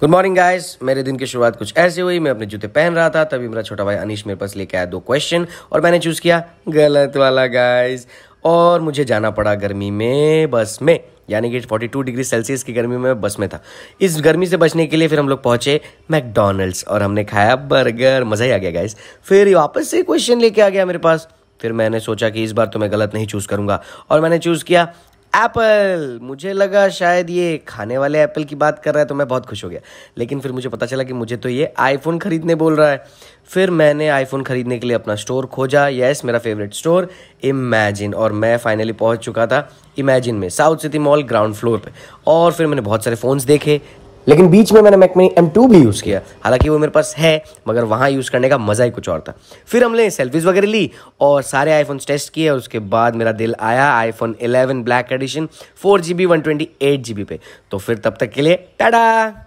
Good morning guys मेरे दिन की शुरुआत कुछ ऐसे हुई। मैं अपने जूते पहन रहा था, तभी मेरा छोटा भाई अनीश मेरे पास लेके आया दो क्वेश्चन और मैंने चूज़ किया गलत वाला गाइस और मुझे जाना पड़ा गर्मी में, बस में. यानी कि 42 डिग्री सेल्सियस की गर्मी में बस में था। इस गर्मी से बचने के लिए फिर हम लोग पहुँचे मैकडोनल्ड्स और हमने खाया बर्गर मज़ा ही आ गया गाइस फिर वापस से क्वेश्चन लेके आ गया मेरे पास। फिर मैंने सोचा कि इस बार तो मैं गलत नहीं चूज़ करूँगा। और मैंने चूज़ किया एप्पल। मुझे लगा शायद ये खाने वाले एप्पल की बात कर रहा है तो मैं बहुत खुश हो गया। लेकिन फिर मुझे पता चला कि मुझे तो ये आईफोन खरीदने बोल रहा है। फिर मैंने आईफोन खरीदने के लिए अपना स्टोर खोजा। यस मेरा फेवरेट स्टोर इमेजिन और मैं फाइनली पहुँच चुका था इमेजिन में South City Mall ground floor पे। और फिर मैंने बहुत सारे फ़ोन्स देखे। लेकिन बीच में मैंने मैकमिनी एम टू भी यूज़ किया। हालाँकि वो मेरे पास है, मगर वहाँ यूज़ करने का मज़ा ही कुछ और था। फिर हमने सेल्फीज़ वगैरह ली और सारे आईफोन टेस्ट किए और उसके बाद मेरा दिल आया iPhone 11 black edition four G B one twenty eight G B पे। तो फिर तब तक के लिए टाटा